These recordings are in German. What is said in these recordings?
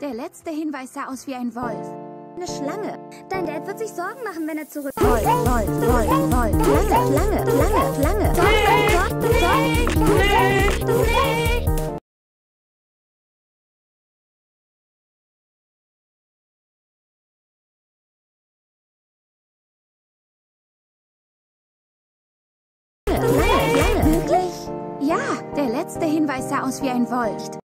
Der letzte Hinweis sah aus wie ein Wolf. Eine Schlange. Dein Dad wird sich Sorgen machen, wenn er zurück... Wolf, Wolf, Wolf, Wolf. Schlange, Schlange, Schlange, Schlange. Sorg, sorg, sorg, sorg. Schlange, Schlange. Wirklich? Ja, der letzte Hinweis sah aus wie ein Wolf.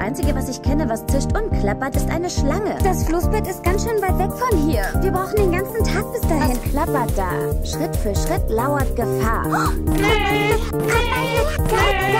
Das Einzige, was ich kenne, was zischt und klappert, ist eine Schlange. Das Flussbett ist ganz schön weit weg von hier. Wir brauchen den ganzen Tag bis dahin. Was klappert da? Schritt für Schritt lauert Gefahr. Nein! Wolf, Nein! Wolf,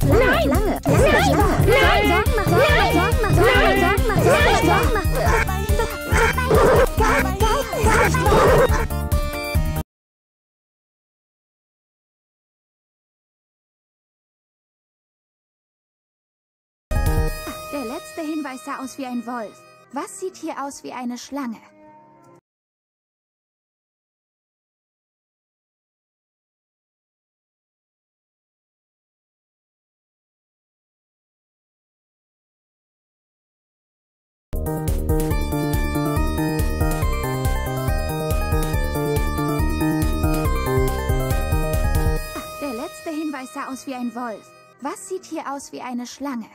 Der letzte Hinweis sah aus wie ein Wolf. Was sieht hier aus wie eine Schlange? Der letzte Hinweis sah aus wie ein Wolf. Was sieht hier aus wie eine Schlange?